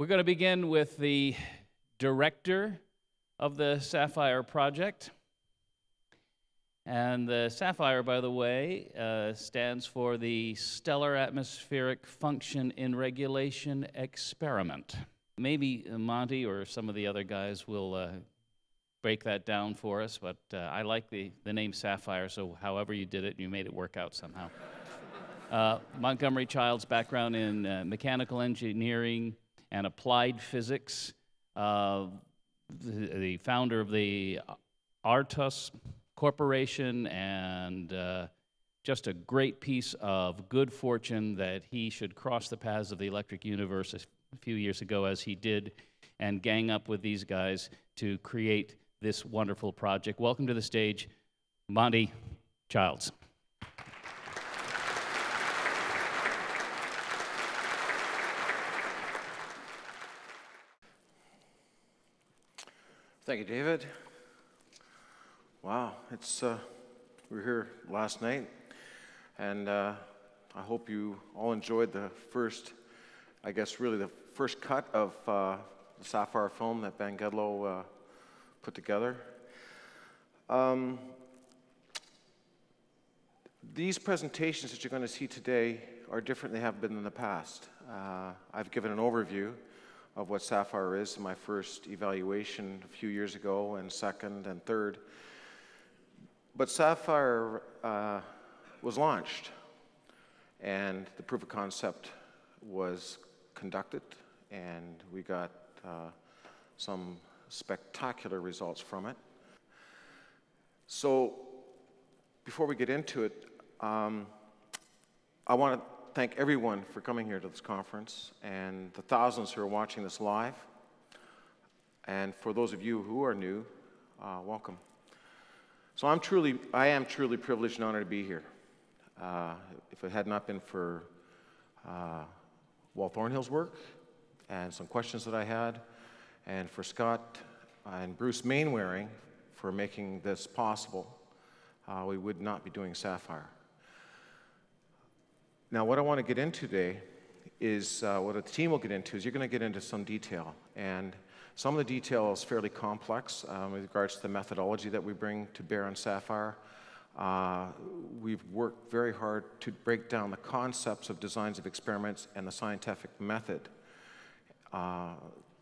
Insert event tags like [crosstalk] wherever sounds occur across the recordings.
We're going to begin with the director of the SAFIRE Project. And the SAFIRE, by the way, uh, stands for the Stellar Atmospheric Function in Regulation Experiment. Maybe Monty or some of the other guys will uh, break that down for us, but uh, I like the, the name SAFIRE, so however you did it, you made it work out somehow. [laughs] Uh, Montgomery Child's background in uh, mechanical engineering and applied physics, uh, the, the, founder of the Artus Corporation, and uh, just a great piece of good fortune that he should cross the paths of the electric universe a few years ago, as he did, and gang up with these guys to create this wonderful project. Welcome to the stage, Monty Childs. Thank you, David. Wow, it's uh, we were here last night, and uh, I hope you all enjoyed the first, I guess, really the first cut of uh, the SAFIRE film that Ben Gedlow uh, put together. Um, these presentations that you're going to see today are different than they have been in the past. Uh, I've given an overview of what SAFIRE is my first evaluation a few years ago, and second and third. But SAFIRE uh, was launched, and the proof of concept was conducted, and we got uh, some spectacular results from it. So, before we get into it, um, I want to thank everyone for coming here to this conference and the thousands who are watching this live. And for those of you who are new, uh, welcome. So I'm truly, I am truly privileged and honored to be here. Uh, if it had not been for uh, Wal Thornhill's work and some questions that I had, and for Scott and Bruce Mainwaring for making this possible, uh, we would not be doing SAFIRE. Now, what I want to get into today is uh, what the team will get into is you're going to get into some detail. And some of the detail is fairly complex um, with regards to the methodology that we bring to bear on SAFIRE. Uh, we've worked very hard to break down the concepts of designs of experiments and the scientific method. Uh,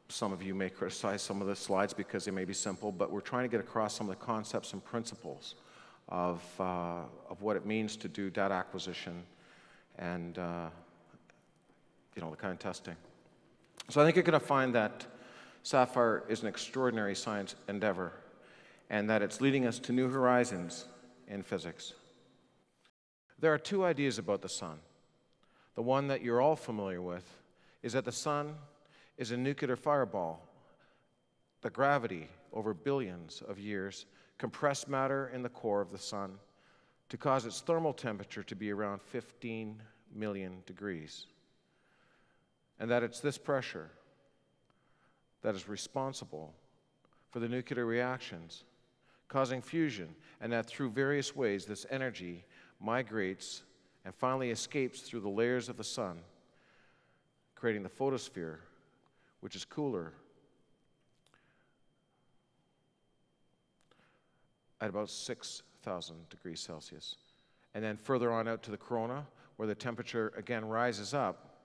some of you may criticize some of the slides because they may be simple, but we're trying to get across some of the concepts and principles of, uh, of what it means to do data acquisition and uh, you know the kind of testing. So I think you're going to find that SAFIRE is an extraordinary science endeavor, and that it's leading us to new horizons in physics. There are two ideas about the sun. The one that you're all familiar with is that the sun is a nuclear fireball. The gravity over billions of years compressed matter in the core of the sun to cause its thermal temperature to be around 15 million degrees. And that it's this pressure that is responsible for the nuclear reactions causing fusion, and that through various ways this energy migrates and finally escapes through the layers of the sun, creating the photosphere, which is cooler at about 6,000 degrees Celsius. And then further on out to the corona, where the temperature again rises up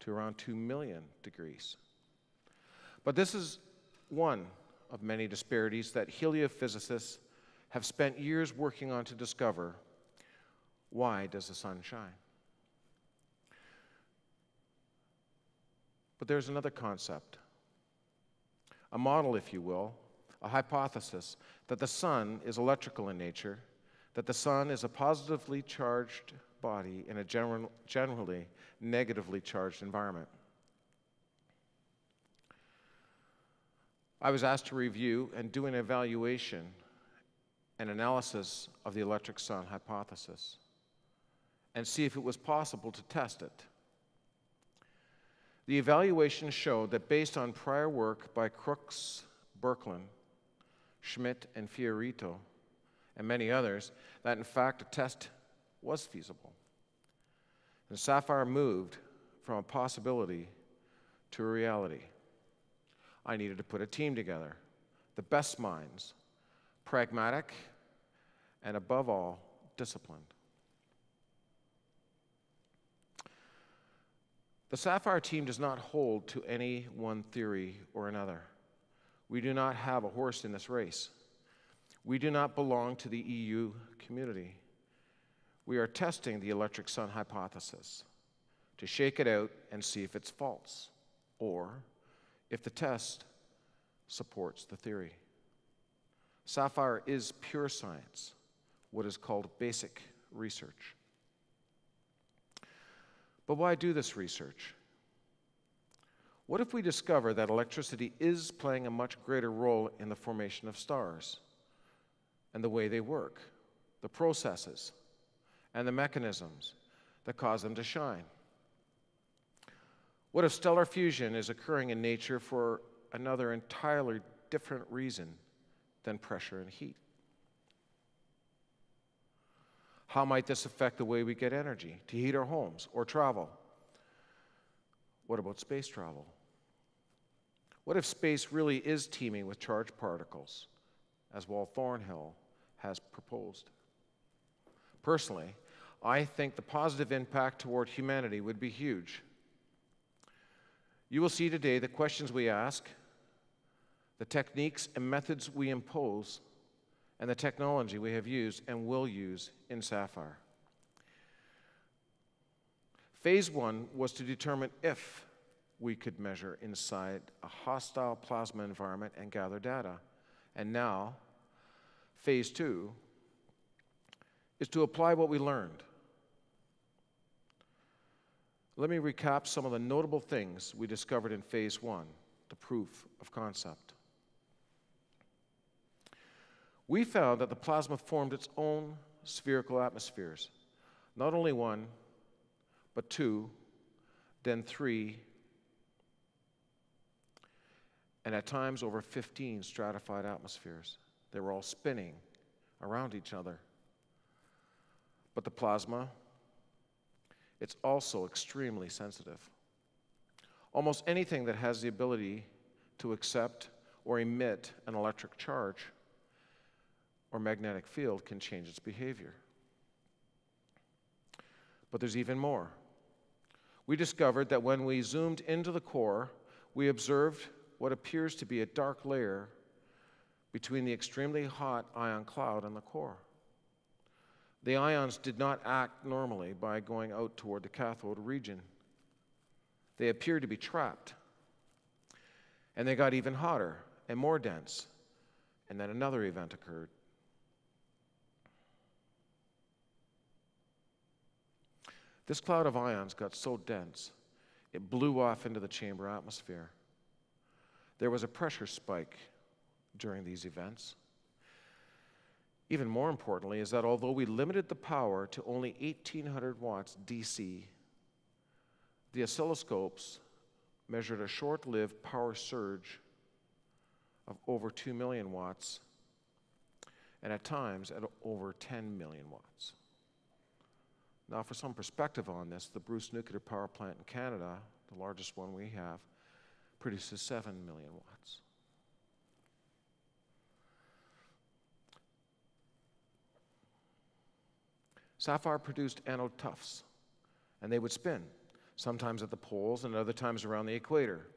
to around 2 million degrees. But this is one of many disparities that heliophysicists have spent years working on to discover why does the sun shine? But there's another concept, a model, if you will, a hypothesis that the sun is electrical in nature, that the sun is a positively charged body in a general, generally negatively charged environment. I was asked to review and do an evaluation and analysis of the electric sun hypothesis and see if it was possible to test it. The evaluation showed that based on prior work by Crookes, Birkeland, Schmidt, and Fiorito, and many others, that in fact a test was feasible. And SAFIRE moved from a possibility to a reality. I needed to put a team together, the best minds, pragmatic, and above all, disciplined. The SAFIRE team does not hold to any one theory or another. We do not have a horse in this race. We do not belong to the EU community. We are testing the electric sun hypothesis to shake it out and see if it's false or if the test supports the theory. SAFIRE is pure science, what is called basic research. But why do this research? What if we discover that electricity is playing a much greater role in the formation of stars and the way they work, the processes, and the mechanisms that cause them to shine? What if stellar fusion is occurring in nature for another entirely different reason than pressure and heat? How might this affect the way we get energy to heat our homes or travel? What about space travel? What if space really is teeming with charged particles, as Wal Thornhill has proposed? Personally, I think the positive impact toward humanity would be huge. You will see today the questions we ask, the techniques and methods we impose, and the technology we have used and will use in SAFIRE. Phase one was to determine if we could measure inside a hostile plasma environment and gather data. And now, phase two is to apply what we learned. Let me recap some of the notable things we discovered in phase one, the proof of concept. We found that the plasma formed its own spherical atmospheres, not only one, but two, then three, and at times over 15 stratified atmospheres. They were all spinning around each other. But the plasma, it's also extremely sensitive. Almost anything that has the ability to accept or emit an electric charge or magnetic field can change its behavior. But there's even more. We discovered that when we zoomed into the core, we observed what appears to be a dark layer between the extremely hot ion cloud and the core. The ions did not act normally by going out toward the cathode region. They appeared to be trapped. And they got even hotter and more dense. And then another event occurred. This cloud of ions got so dense, it blew off into the chamber atmosphere. There was a pressure spike during these events. Even more importantly, is that although we limited the power to only 1800 watts DC, the oscilloscopes measured a short lived power surge of over 2 million watts and at times at over 10 million watts. Now, for some perspective on this, the Bruce Nuclear Power Plant in Canada, the largest one we have, produces 7 million watts. SAFIRE produced anode tufts, and they would spin, sometimes at the poles and other times around the equator.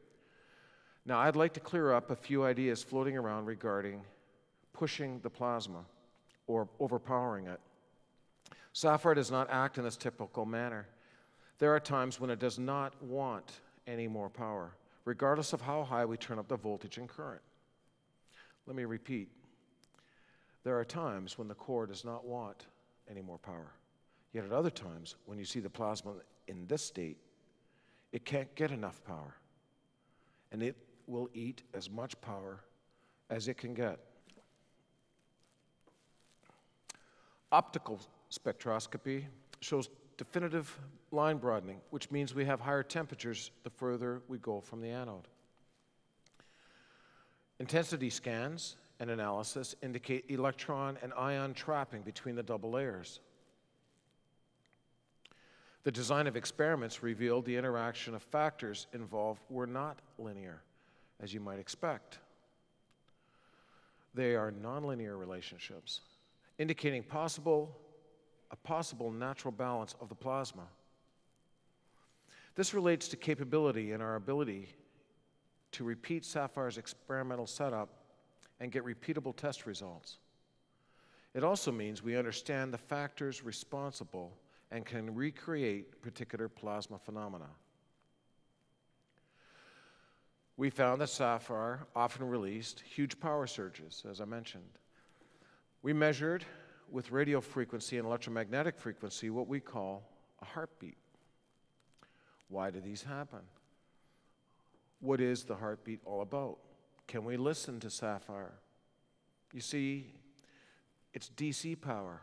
Now, I'd like to clear up a few ideas floating around regarding pushing the plasma or overpowering it. SAFIRE does not act in this typical manner. There are times when it does not want any more power regardless of how high we turn up the voltage and current. Let me repeat. There are times when the core does not want any more power. Yet at other times, when you see the plasma in this state, it can't get enough power. And it will eat as much power as it can get. Optical spectroscopy shows definitive line broadening, which means we have higher temperatures the further we go from the anode. Intensity scans and analysis indicate electron and ion trapping between the double layers. The design of experiments revealed the interaction of factors involved were not linear, as you might expect. They are nonlinear relationships, indicating possible, a possible natural balance of the plasma. This relates to capability and our ability to repeat SAFIRE's experimental setup and get repeatable test results. It also means we understand the factors responsible and can recreate particular plasma phenomena. We found that SAFIRE often released huge power surges, as I mentioned. We measured with radio frequency and electromagnetic frequency what we call a heartbeat. Why do these happen? What is the heartbeat all about? Can we listen to SAFIRE? You see, it's DC power,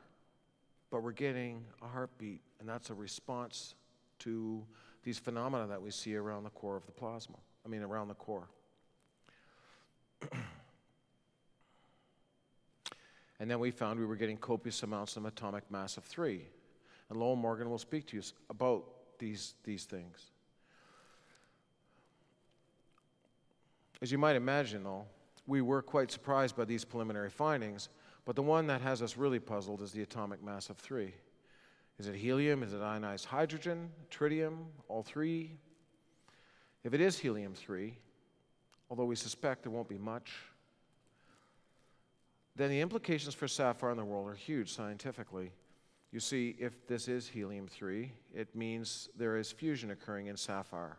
but we're getting a heartbeat, and that's a response to these phenomena that we see around the core of the plasma, I mean, around the core. [clears throat] and then we found we were getting copious amounts of atomic mass of three. And Lowell Morgan will speak to you about these, these things. As you might imagine, though, we were quite surprised by these preliminary findings, but the one that has us really puzzled is the atomic mass of three. Is it helium? Is it ionized hydrogen? Tritium? All three? If it is helium 3, although we suspect there won't be much, then the implications for SAFIRE in the world are huge scientifically. You see, if this is helium 3, it means there is fusion occurring in SAFIRE.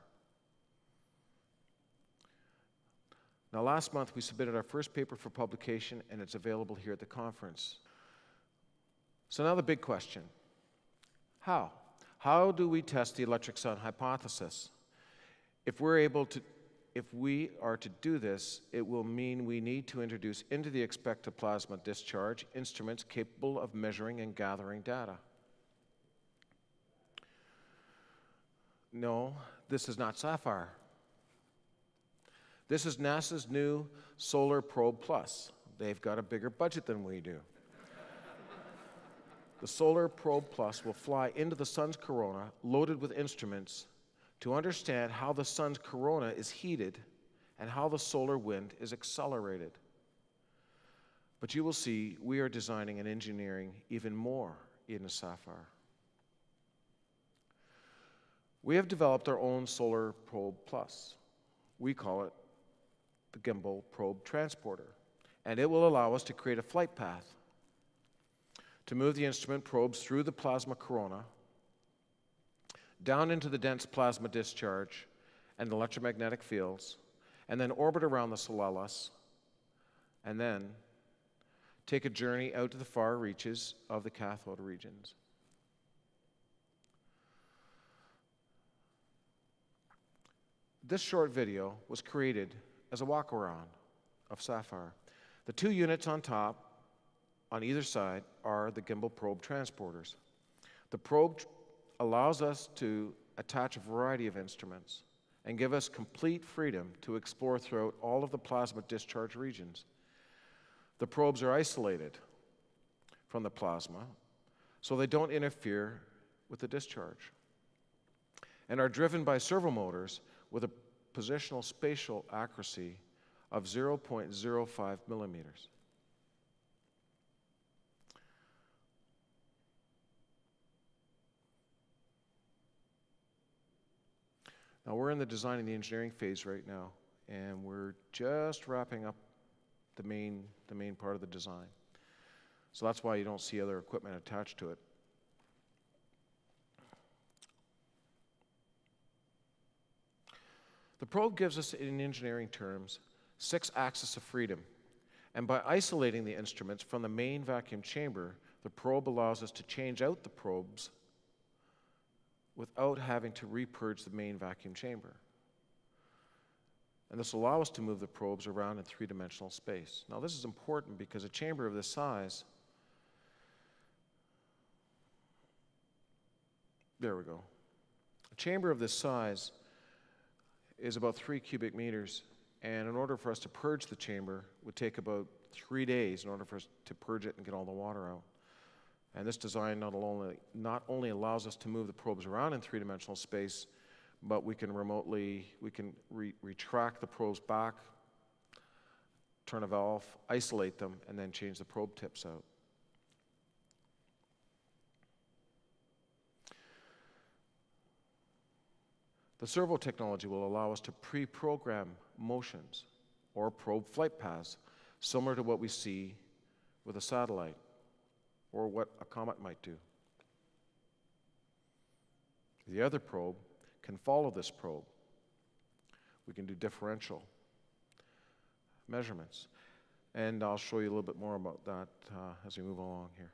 Now, last month we submitted our first paper for publication, and it's available here at the conference. So, now the big question how? How do we test the electric sun hypothesis? If we're able to, if we are to do this, it will mean we need to introduce into the expected plasma discharge instruments capable of measuring and gathering data. No, this is not SAFIRE. This is NASA's new Solar Probe Plus. They've got a bigger budget than we do. the Solar Probe Plus will fly into the sun's corona loaded with instruments to understand how the sun's corona is heated and how the solar wind is accelerated. But you will see we are designing and engineering even more in a SAFIRE. We have developed our own Solar Probe Plus. We call it the gimbal probe transporter, and it will allow us to create a flight path to move the instrument probes through the plasma corona, down into the dense plasma discharge and electromagnetic fields, and then orbit around the solellus, and then take a journey out to the far reaches of the cathode regions. This short video was created as a walk around of SAFIRE. The two units on top, on either side, are the gimbal probe transporters. The probe allows us to attach a variety of instruments and give us complete freedom to explore throughout all of the plasma discharge regions. The probes are isolated from the plasma so they don't interfere with the discharge and are driven by servo motors with a positional spatial accuracy of 0.05 millimeters. Now, we're in the design and the engineering phase right now, and we're just wrapping up the main, the main part of the design. So that's why you don't see other equipment attached to it. The probe gives us, in engineering terms, six axes of freedom. And by isolating the instruments from the main vacuum chamber, the probe allows us to change out the probes without having to repurge the main vacuum chamber. And this will allow us to move the probes around in three dimensional space. Now, this is important because a chamber of this size, there we go. A chamber of this size is about three cubic meters, and in order for us to purge the chamber, would take about three days in order for us to purge it and get all the water out. And this design not only, not only allows us to move the probes around in three-dimensional space, but we can remotely, we can re retract the probes back, turn a valve, isolate them, and then change the probe tips out. The servo technology will allow us to pre-program motions or probe flight paths, similar to what we see with a satellite or what a comet might do. The other probe can follow this probe. We can do differential measurements. And I'll show you a little bit more about that uh, as we move along here.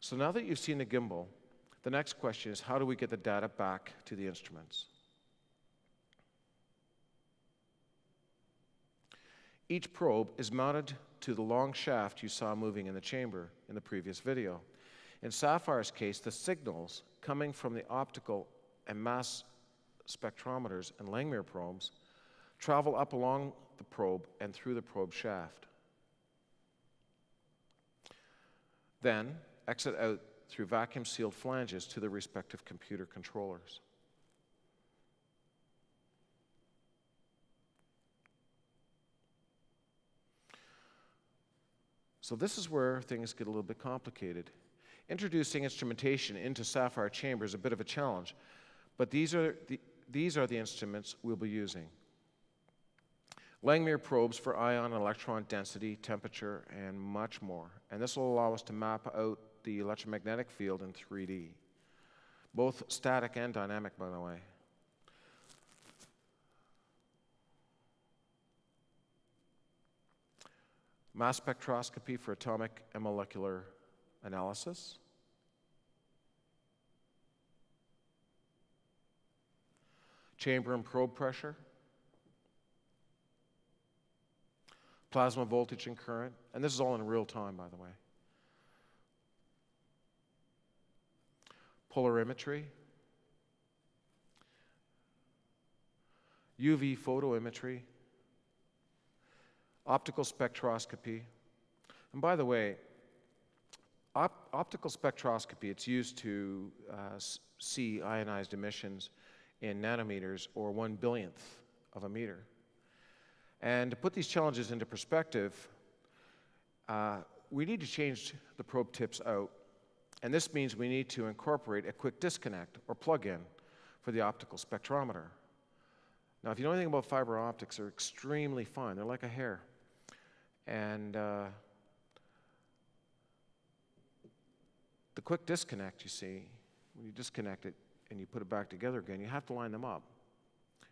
So now that you've seen the gimbal, the next question is how do we get the data back to the instruments? Each probe is mounted to the long shaft you saw moving in the chamber in the previous video. In SAFIRE's case, the signals coming from the optical and mass spectrometers and Langmuir probes travel up along the probe and through the probe shaft. Then exit out through vacuum sealed flanges to the respective computer controllers. So, this is where things get a little bit complicated. Introducing instrumentation into SAFIRE Chamber is a bit of a challenge, but these are the, these are the instruments we'll be using. Langmuir probes for ion and electron density, temperature, and much more. And this will allow us to map out the electromagnetic field in 3D, both static and dynamic, by the way. Mass spectroscopy for atomic and molecular analysis. Chamber and probe pressure. Plasma voltage and current. And this is all in real time, by the way. polarimetry, UV photoimetry, optical spectroscopy. And by the way, op optical spectroscopy, it's used to uh, see ionized emissions in nanometers or one billionth of a meter. And to put these challenges into perspective, uh, we need to change the probe tips out and this means we need to incorporate a quick disconnect or plug-in for the optical spectrometer. Now, if you know anything about fiber optics, they're extremely fine. They're like a hair. And uh, the quick disconnect, you see, when you disconnect it and you put it back together again, you have to line them up.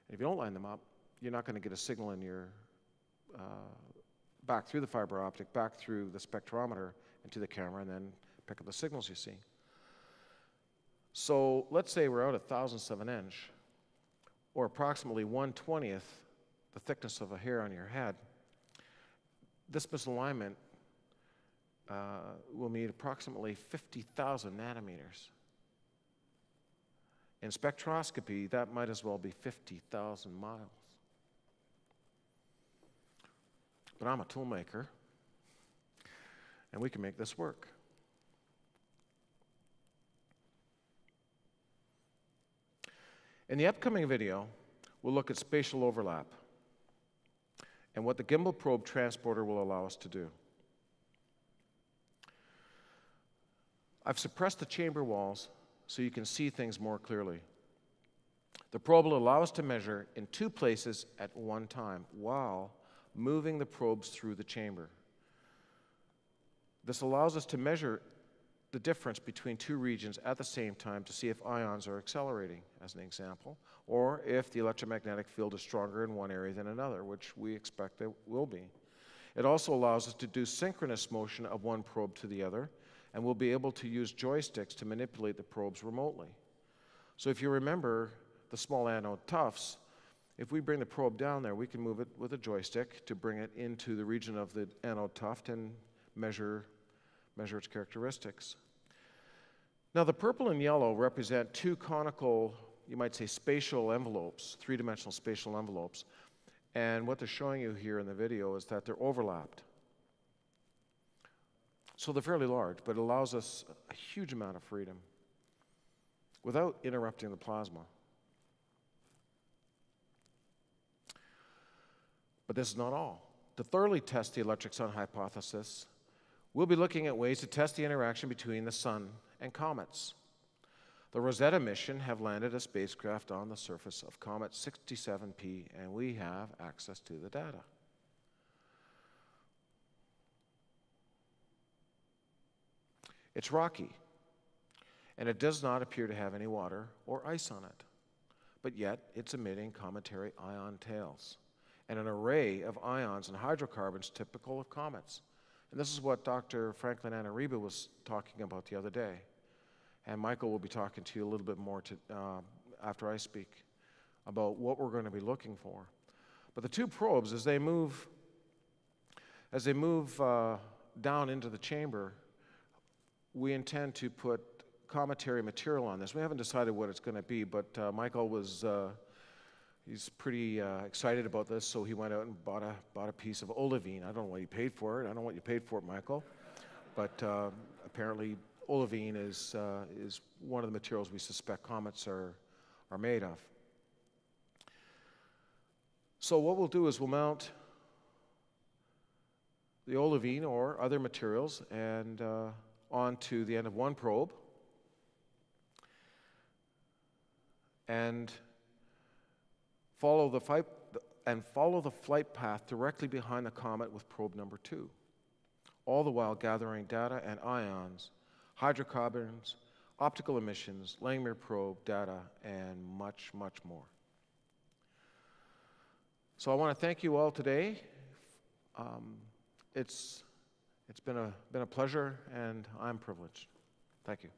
And if you don't line them up, you're not going to get a signal in your uh, back through the fiber optic, back through the spectrometer into the camera, and then pick up the signals you see. So let's say we're out a thousandth of an inch, or approximately one twentieth the thickness of a hair on your head. This misalignment uh, will mean approximately 50,000 nanometers. In spectroscopy, that might as well be 50,000 miles. But I'm a toolmaker, and we can make this work. In the upcoming video, we'll look at spatial overlap and what the gimbal probe transporter will allow us to do. I've suppressed the chamber walls so you can see things more clearly. The probe will allow us to measure in two places at one time while moving the probes through the chamber. This allows us to measure the difference between two regions at the same time to see if ions are accelerating, as an example, or if the electromagnetic field is stronger in one area than another, which we expect it will be. It also allows us to do synchronous motion of one probe to the other, and we'll be able to use joysticks to manipulate the probes remotely. So if you remember the small anode tufts, if we bring the probe down there, we can move it with a joystick to bring it into the region of the anode tuft and measure, measure its characteristics. Now, the purple and yellow represent two conical, you might say, spatial envelopes, three dimensional spatial envelopes. And what they're showing you here in the video is that they're overlapped. So they're fairly large, but it allows us a huge amount of freedom without interrupting the plasma. But this is not all. To thoroughly test the electric sun hypothesis, we'll be looking at ways to test the interaction between the sun and comets. The Rosetta mission have landed a spacecraft on the surface of Comet 67P, and we have access to the data. It's rocky, and it does not appear to have any water or ice on it, but yet it's emitting cometary ion tails and an array of ions and hydrocarbons typical of comets. And this is what Dr. Franklin Anariba was talking about the other day. And Michael will be talking to you a little bit more to, uh, after I speak about what we're going to be looking for. But the two probes, as they move, as they move uh, down into the chamber, we intend to put cometary material on this. We haven't decided what it's going to be, but uh, Michael was uh, he's pretty uh, excited about this, so he went out and bought a bought a piece of olivine. I don't know what he paid for it. I don't know what you paid for it, Michael, but uh, apparently olivine is uh, is one of the materials we suspect comets are are made of. So what we'll do is we'll mount the olivine or other materials and uh, onto the end of one probe and follow the flight, and follow the flight path directly behind the comet with probe number two, all the while gathering data and ions, hydrocarbons, optical emissions, Langmuir probe data, and much, much more. So I want to thank you all today. Um, it's it's been a, been a pleasure, and I'm privileged. Thank you.